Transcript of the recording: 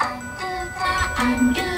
I'm good.